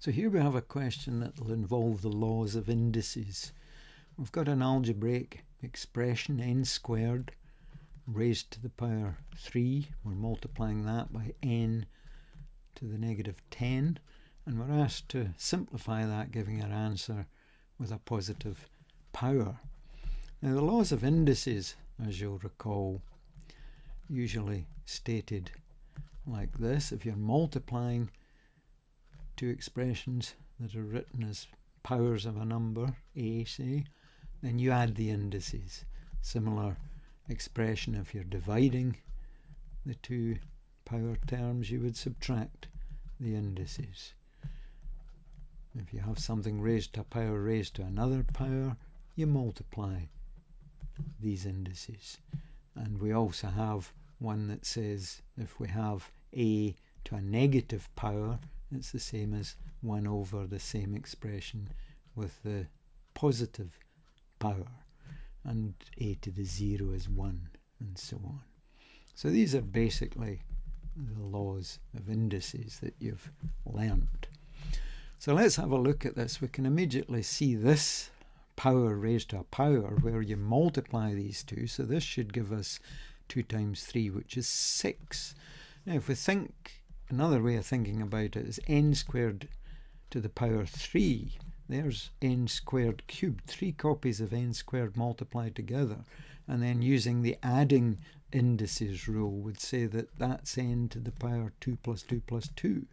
So here we have a question that will involve the laws of indices. We've got an algebraic expression n squared raised to the power 3. We're multiplying that by n to the negative 10 and we're asked to simplify that giving our answer with a positive power. Now the laws of indices as you'll recall usually stated like this if you're multiplying two expressions that are written as powers of a number, a say, then you add the indices. Similar expression if you're dividing the two power terms, you would subtract the indices. If you have something raised to a power raised to another power, you multiply these indices. And we also have one that says if we have a to a negative power, it's the same as 1 over the same expression with the positive power and a to the 0 is 1 and so on. So these are basically the laws of indices that you've learnt. So let's have a look at this. We can immediately see this power raised to a power where you multiply these two. So this should give us 2 times 3, which is 6. Now if we think Another way of thinking about it is n squared to the power 3. There's n squared cubed, three copies of n squared multiplied together. And then using the adding indices rule would say that that's n to the power 2 plus 2 plus 2.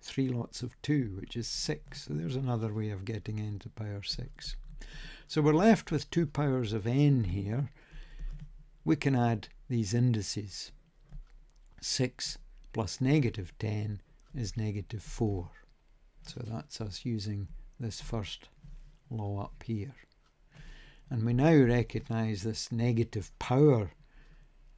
Three lots of 2, which is 6. So there's another way of getting n to the power 6. So we're left with two powers of n here. We can add these indices. 6 plus negative 10 is negative 4. So that's us using this first law up here. And we now recognize this negative power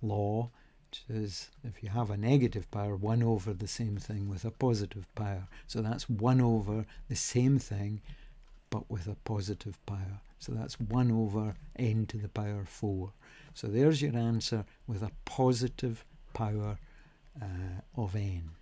law, which is if you have a negative power, 1 over the same thing with a positive power. So that's 1 over the same thing, but with a positive power. So that's 1 over n to the power 4. So there's your answer with a positive power uh, n.